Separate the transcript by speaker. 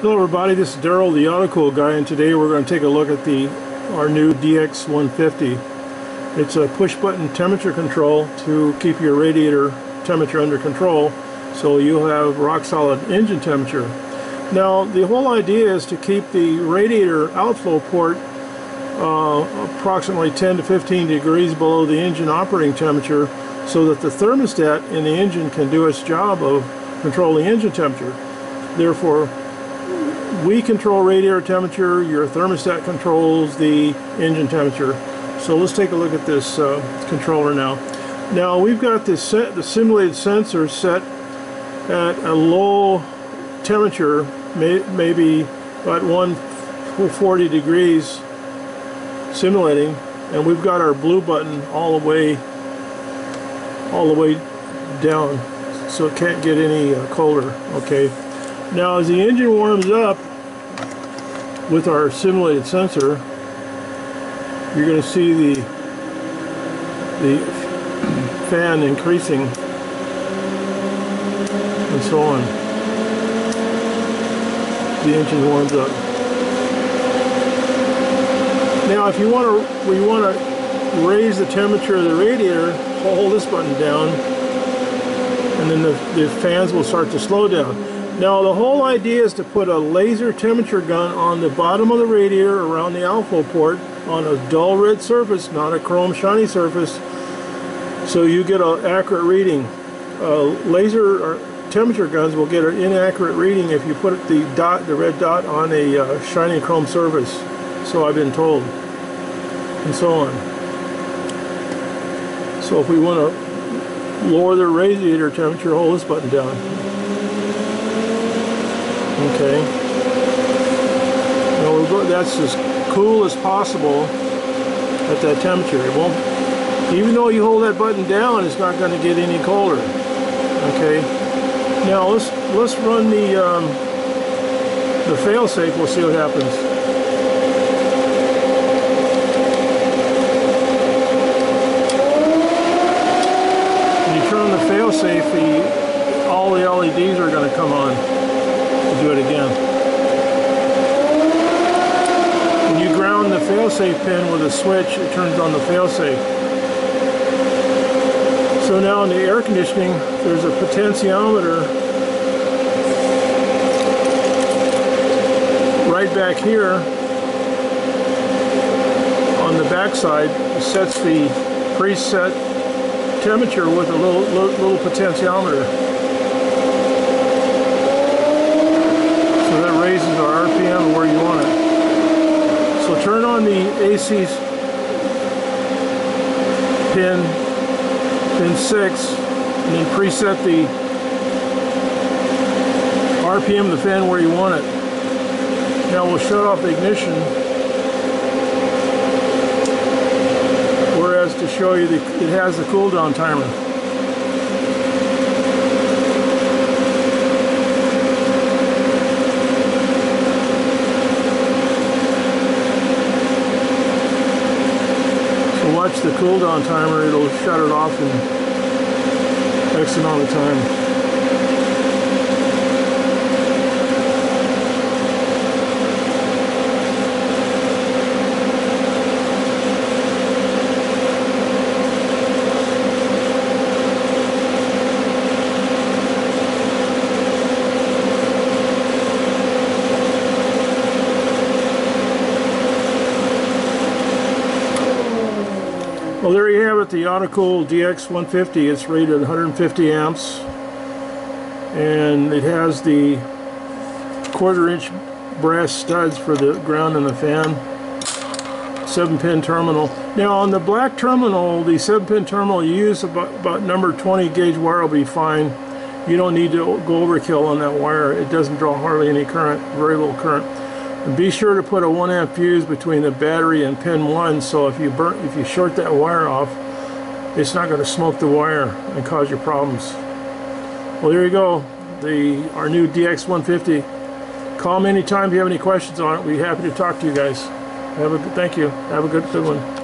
Speaker 1: Hello everybody, this is Darryl the AutoCool guy and today we're going to take a look at the our new DX150. It's a push button temperature control to keep your radiator temperature under control so you'll have rock solid engine temperature. Now the whole idea is to keep the radiator outflow port uh, approximately 10 to 15 degrees below the engine operating temperature so that the thermostat in the engine can do its job of controlling engine temperature. Therefore we control radiator temperature, your thermostat controls the engine temperature. So let's take a look at this uh, controller now. Now we've got this set, the simulated sensor set at a low temperature, may, maybe about 140 degrees simulating, and we've got our blue button all the way all the way down so it can't get any uh, colder okay now as the engine warms up with our simulated sensor, you're going to see the the fan increasing and so on. The engine warms up. Now, if you want to, we want to raise the temperature of the radiator, hold this button down, and then the, the fans will start to slow down. Now the whole idea is to put a laser temperature gun on the bottom of the radiator around the outflow port on a dull red surface, not a chrome shiny surface, so you get an accurate reading. Uh, laser temperature guns will get an inaccurate reading if you put the dot, the red dot on a uh, shiny chrome surface. So I've been told, and so on. So if we want to lower the radiator temperature, hold this button down. Okay. Now we'll go, that's as cool as possible at that temperature. It won't, even though you hold that button down, it's not going to get any colder. Okay. Now let's let's run the um, the failsafe. We'll see what happens. When you turn on the failsafe, the all the LEDs are going to come on to do it again. When you ground the failsafe pin with a switch, it turns on the failsafe. So now in the air conditioning, there's a potentiometer right back here on the backside. Sets the preset temperature with a little, little, little potentiometer. Where you want it. So turn on the AC pin, pin 6, and then preset the RPM the fan where you want it. Now we'll shut off the ignition. Whereas to show you, the, it has the cool down timer. Watch the cool down timer, it'll shut it off in X amount of time. Well, there you have it, the AutoCool DX150. It's rated 150 amps, and it has the quarter-inch brass studs for the ground and the fan. 7-pin terminal. Now, on the black terminal, the 7-pin terminal, you use about, about number 20 gauge wire will be fine. You don't need to go overkill on that wire. It doesn't draw hardly any current, very little current. And be sure to put a 1 amp fuse between the battery and pin 1 so if you burn, if you short that wire off, it's not going to smoke the wire and cause you problems. Well, there you go. The our new DX150. Call me anytime if you have any questions on it. We'd be happy to talk to you guys. Have a thank you. Have a good good one.